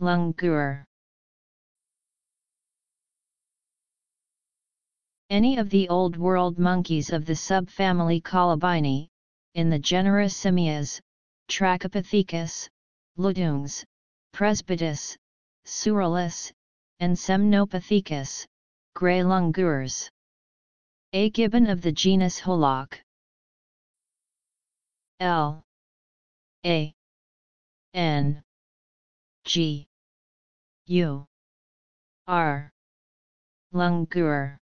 Langur Any of the Old World monkeys of the subfamily Colobini, in the genera Simias, Trachypithecus, Ludungs, Presbytis, Pseurolis, and Semnopithecus, grey langurs. A gibbon of the genus Hoolock. L A N G. U. R. Langur